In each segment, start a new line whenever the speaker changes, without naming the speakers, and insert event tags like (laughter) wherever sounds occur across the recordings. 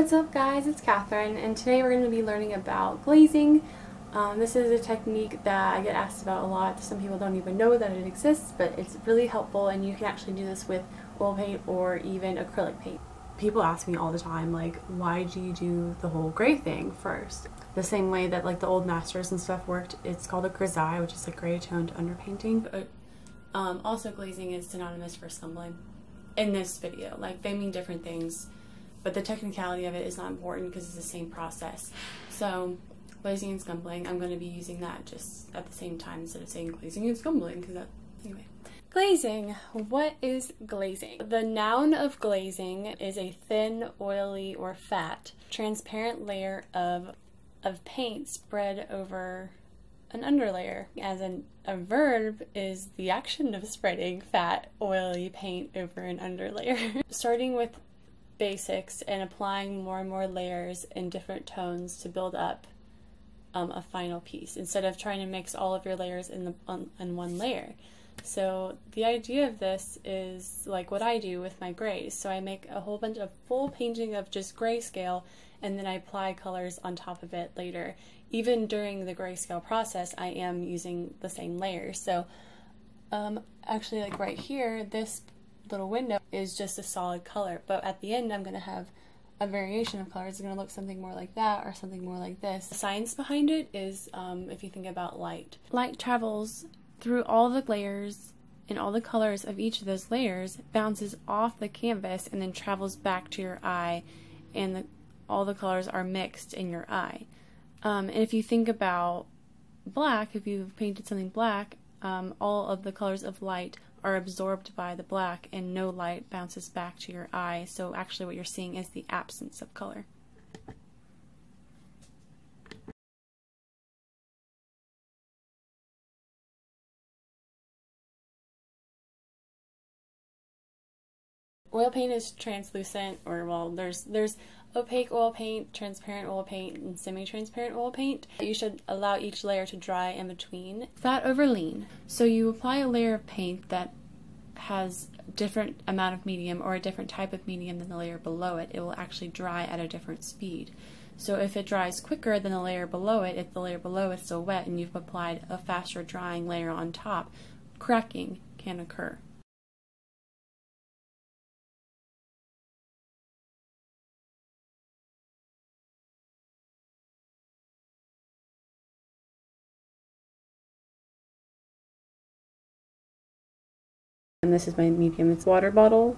What's up guys, it's Katharine and today we're going to be learning about glazing. Um, this is a technique that I get asked about a lot. Some people don't even know that it exists, but it's really helpful and you can actually do this with oil paint or even acrylic paint. People ask me all the time, like, why do you do the whole gray thing first? The same way that like the old masters and stuff worked, it's called a grisaille, which is like gray toned underpainting. But, um, also glazing is synonymous for scumbling in this video. Like they mean different things but the technicality of it is not important because it's the same process. So glazing and scumbling, I'm going to be using that just at the same time instead of saying glazing and scumbling because that, anyway. Glazing. What is glazing? The noun of glazing is a thin, oily, or fat, transparent layer of, of paint spread over an underlayer. As an, a verb is the action of spreading fat, oily paint over an underlayer. (laughs) Starting with basics and applying more and more layers in different tones to build up um, a final piece instead of trying to mix all of your layers in the on, in one layer. So the idea of this is like what I do with my grays. So I make a whole bunch of full painting of just grayscale and then I apply colors on top of it later. Even during the grayscale process, I am using the same layers. So um, actually like right here, this little window is just a solid color. But at the end, I'm going to have a variation of colors. It's going to look something more like that or something more like this. The science behind it is um, if you think about light. Light travels through all the layers and all the colors of each of those layers, bounces off the canvas, and then travels back to your eye, and the, all the colors are mixed in your eye. Um, and if you think about black, if you've painted something black, um, all of the colors of light are absorbed by the black and no light bounces back to your eye. So actually what you're seeing is the absence of color. Oil paint is translucent, or well, there's there's opaque oil paint, transparent oil paint, and semi-transparent oil paint. You should allow each layer to dry in between. Fat over lean. So you apply a layer of paint that has a different amount of medium or a different type of medium than the layer below it, it will actually dry at a different speed. So if it dries quicker than the layer below it, if the layer below is still wet and you've applied a faster drying layer on top, cracking can occur. And this is my medium. It's water bottle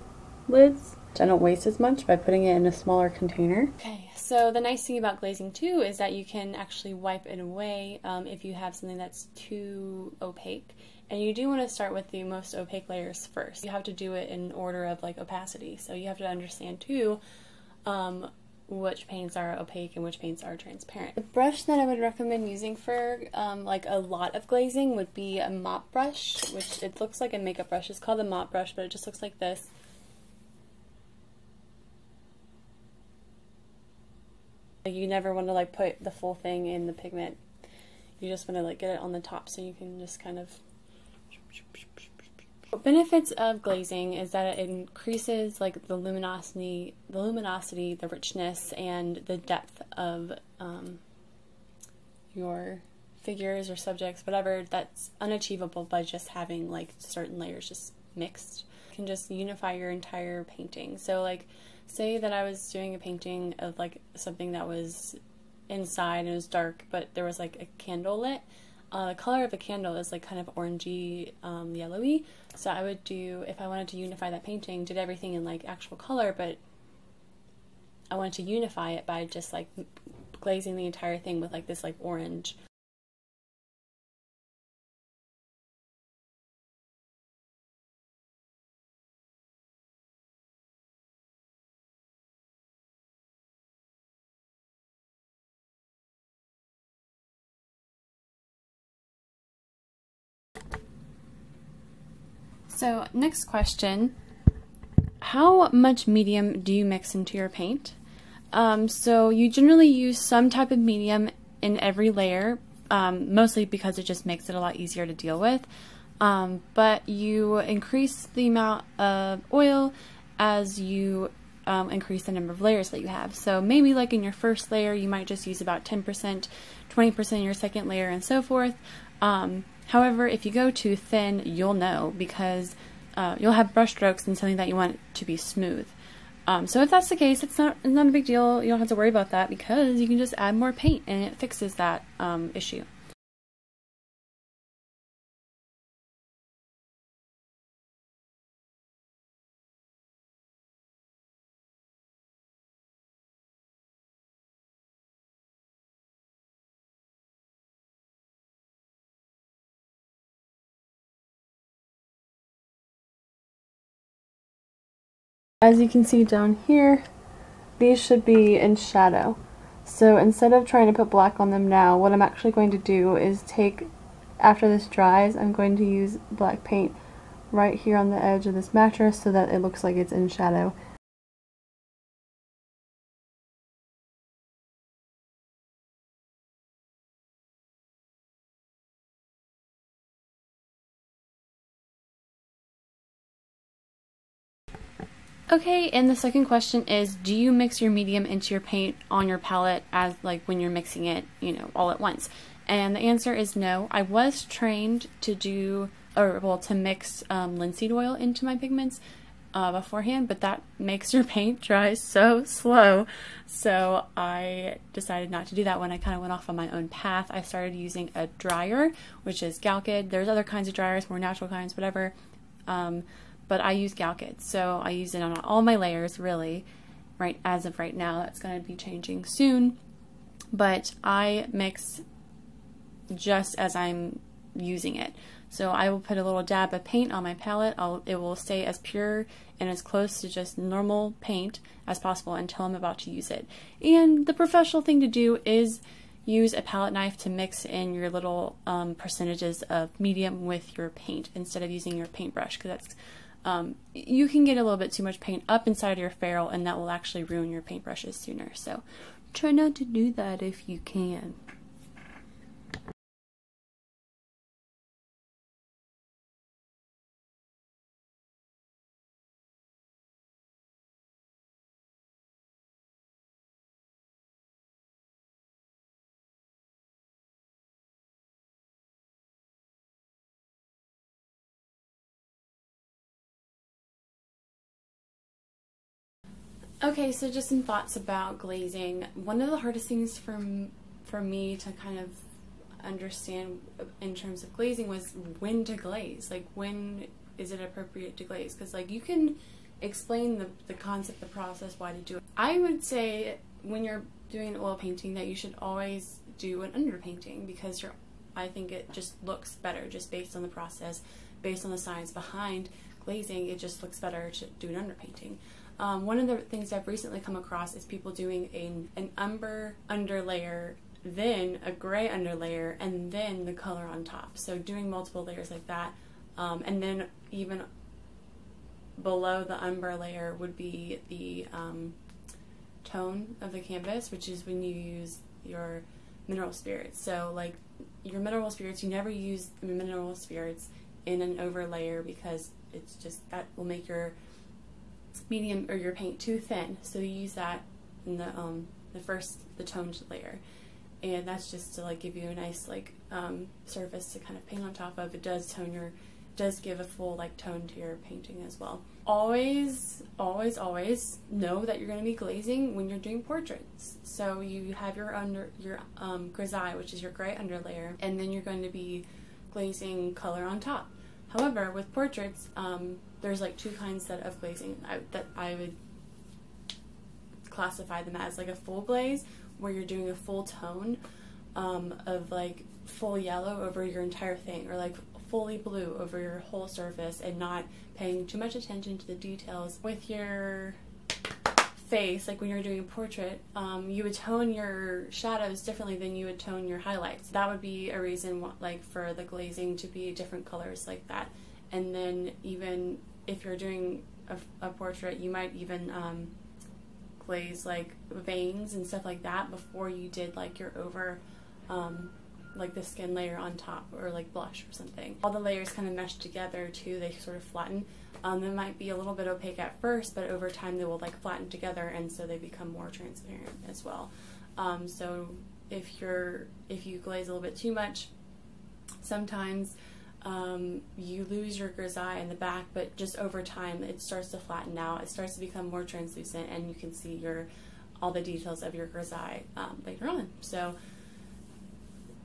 lids. I don't waste as much by putting it in a smaller container. Okay, so the nice thing about glazing too is that you can actually wipe it away um, if you have something that's too opaque. And you do want to start with the most opaque layers first. You have to do it in order of like opacity. So you have to understand too um, which paints are opaque and which paints are transparent. The brush that I would recommend using for um, like a lot of glazing would be a mop brush, which it looks like a makeup brush. It's called a mop brush, but it just looks like this. You never want to like put the full thing in the pigment. You just want to like get it on the top so you can just kind of Benefits of glazing is that it increases like the luminosity, the luminosity, the richness, and the depth of um, your figures or subjects, whatever that's unachievable by just having like certain layers just mixed. Can just unify your entire painting. So like, say that I was doing a painting of like something that was inside and it was dark, but there was like a candle lit uh, the color of the candle is like kind of orangey, um, yellowy. So I would do, if I wanted to unify that painting, did everything in like actual color, but I wanted to unify it by just like glazing the entire thing with like this like orange So next question, how much medium do you mix into your paint? Um, so you generally use some type of medium in every layer, um, mostly because it just makes it a lot easier to deal with. Um, but you increase the amount of oil as you um, increase the number of layers that you have. So maybe like in your first layer, you might just use about 10%, 20% in your second layer, and so forth. Um, however, if you go too thin, you'll know because uh, you'll have brush strokes and something that you want to be smooth. Um, so if that's the case, it's not, it's not a big deal. You don't have to worry about that because you can just add more paint and it fixes that um, issue. As you can see down here, these should be in shadow. So instead of trying to put black on them now, what I'm actually going to do is take, after this dries, I'm going to use black paint right here on the edge of this mattress so that it looks like it's in shadow. Okay, and the second question is do you mix your medium into your paint on your palette as like when you're mixing it, you know, all at once? And the answer is no. I was trained to do or well to mix um, linseed oil into my pigments uh, beforehand, but that (laughs) makes your paint dry so slow. So I decided not to do that when I kind of went off on my own path. I started using a dryer, which is Galkyd. There's other kinds of dryers, more natural kinds, whatever. Um, but I use Galkyd, so I use it on all my layers really. Right as of right now, that's going to be changing soon. But I mix just as I'm using it. So I will put a little dab of paint on my palette. I'll, it will stay as pure and as close to just normal paint as possible until I'm about to use it. And the professional thing to do is use a palette knife to mix in your little um, percentages of medium with your paint instead of using your paintbrush because that's um, you can get a little bit too much paint up inside your ferrule and that will actually ruin your paintbrushes sooner. So try not to do that if you can. Okay, so just some thoughts about glazing. One of the hardest things for, for me to kind of understand in terms of glazing was when to glaze. Like, when is it appropriate to glaze? Because, like, you can explain the, the concept, the process, why to do it. I would say when you're doing oil painting that you should always do an underpainting because you're I think it just looks better just based on the process, based on the science behind glazing, it just looks better to do an underpainting. Um, one of the things I've recently come across is people doing a, an umber underlayer, then a gray underlayer, and then the color on top. So doing multiple layers like that, um, and then even below the umber layer would be the um, tone of the canvas, which is when you use your mineral spirits. So like your mineral spirits, you never use mineral spirits in an overlayer because it's just that will make your medium or your paint too thin. So you use that in the um, the first the toned layer, and that's just to like give you a nice like um, surface to kind of paint on top of. It does tone your does give a full like tone to your painting as well. Always, always, always know that you're going to be glazing when you're doing portraits. So you have your under your um, grisaille, which is your gray underlayer, and then you're going to be glazing color on top. However, with portraits, um, there's like two kinds that of glazing I, that I would classify them as like a full glaze where you're doing a full tone um, of like full yellow over your entire thing or like fully blue over your whole surface and not paying too much attention to the details with your face like when you're doing a portrait um, you would tone your shadows differently than you would tone your highlights that would be a reason like for the glazing to be different colors like that and then even if you're doing a, a portrait, you might even um, glaze like veins and stuff like that before you did like your over, um, like the skin layer on top or like blush or something. All the layers kind of mesh together too, they sort of flatten. Um, they might be a little bit opaque at first, but over time they will like flatten together, and so they become more transparent as well. Um, so if you're if you glaze a little bit too much, sometimes um, you lose your grisaille in the back, but just over time it starts to flatten out. It starts to become more translucent, and you can see your all the details of your grisaille um, later on. So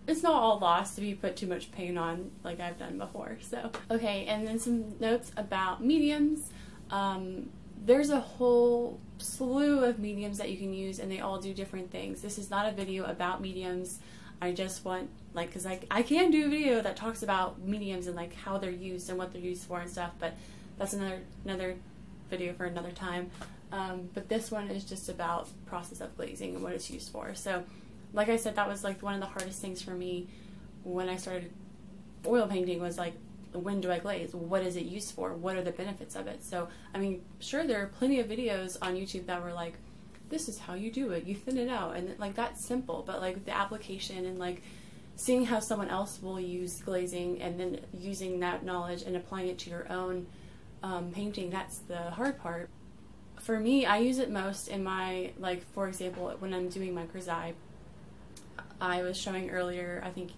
it's not all lost if you put too much paint on like I've done before. So okay, and then some notes about mediums. Um, there's a whole slew of mediums that you can use, and they all do different things. This is not a video about mediums. I just want like because I I can do a video that talks about mediums and like how they're used and what they're used for and stuff, but that's another another video for another time. Um, but this one is just about process of glazing and what it's used for. So like I said, that was like one of the hardest things for me when I started oil painting was like, when do I glaze? What is it used for? What are the benefits of it? So, I mean, sure, there are plenty of videos on YouTube that were like, this is how you do it. You thin it out. And like, that's simple. But like the application and like seeing how someone else will use glazing and then using that knowledge and applying it to your own um, painting, that's the hard part. For me, I use it most in my, like, for example, when I'm doing my grisaille I was showing earlier, I think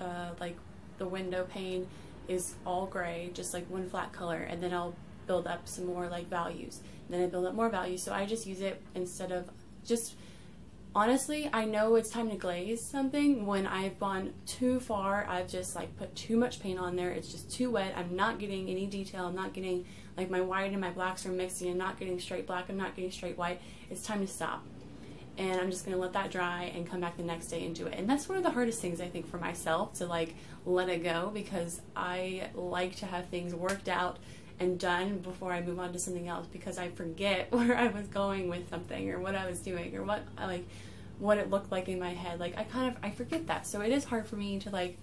uh, like the window pane is all gray, just like one flat color, and then I'll build up some more like values. And then I build up more values, so I just use it instead of just honestly, I know it's time to glaze something when I've gone too far. I've just like put too much paint on there. It's just too wet. I'm not getting any detail. I'm not getting like my white and my blacks are mixing. I'm not getting straight black. I'm not getting straight white. It's time to stop and I'm just gonna let that dry and come back the next day and do it. And that's one of the hardest things I think for myself to like let it go because I like to have things worked out and done before I move on to something else because I forget (laughs) where I was going with something or what I was doing or what I like what it looked like in my head. Like I kind of I forget that. So it is hard for me to like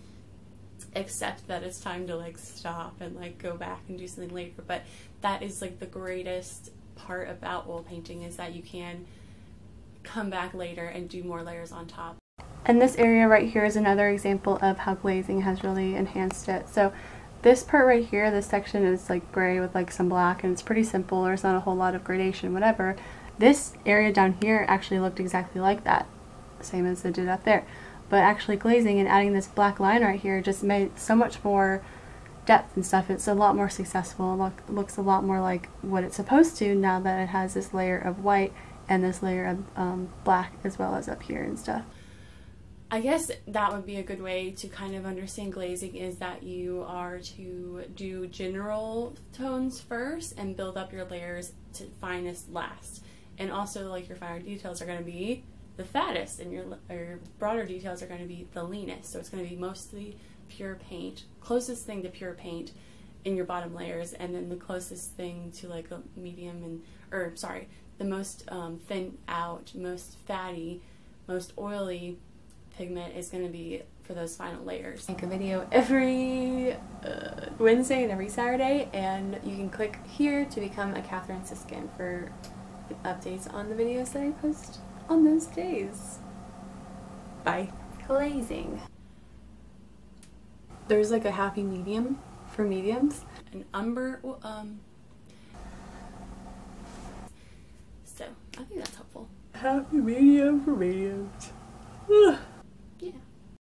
accept that it's time to like stop and like go back and do something later. But that is like the greatest part about oil painting is that you can come back later and do more layers on top. And this area right here is another example of how glazing has really enhanced it. So this part right here, this section is like gray with like some black and it's pretty simple. There's not a whole lot of gradation, whatever. This area down here actually looked exactly like that, same as it did up there. But actually glazing and adding this black line right here just made so much more depth and stuff. It's a lot more successful. It look, looks a lot more like what it's supposed to now that it has this layer of white and this layer of um, black as well as up here and stuff. I guess that would be a good way to kind of understand glazing is that you are to do general tones first and build up your layers to finest last. And also like your finer details are going to be the fattest and your, your broader details are going to be the leanest. So it's going to be mostly pure paint, closest thing to pure paint in your bottom layers and then the closest thing to like a medium and or sorry the most um, thin out, most fatty, most oily pigment is going to be for those final layers. I make a video every uh, Wednesday and every Saturday and you can click here to become a Kathranciscan for updates on the videos that I post on those days. Bye. Glazing. There's like a happy medium for mediums. An umber, um, I think that's helpful.
Happy medium for mediums.